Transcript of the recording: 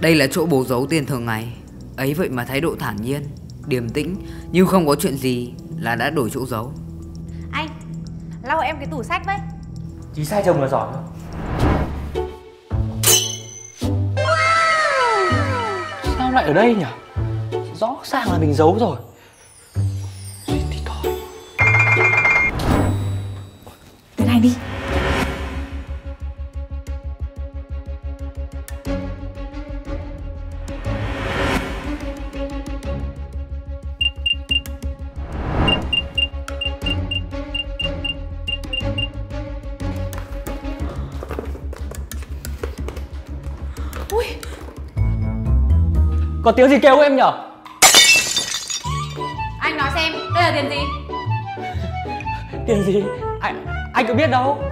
Đây là chỗ bố giấu tiền thường ngày. Ấy vậy mà thái độ thản nhiên Điềm tĩnh Nhưng không có chuyện gì Là đã đổi chỗ giấu. Anh Lau em cái tủ sách với. Chí sai chồng là giỏi thôi Sao lại ở đây nhỉ? Rõ ràng là mình giấu rồi. Thì thôi. Thế này đi Ui. Có tiếng gì kêu em nhở? Anh nói xem Đây là tiền gì? Tiền gì? Anh, anh có biết đâu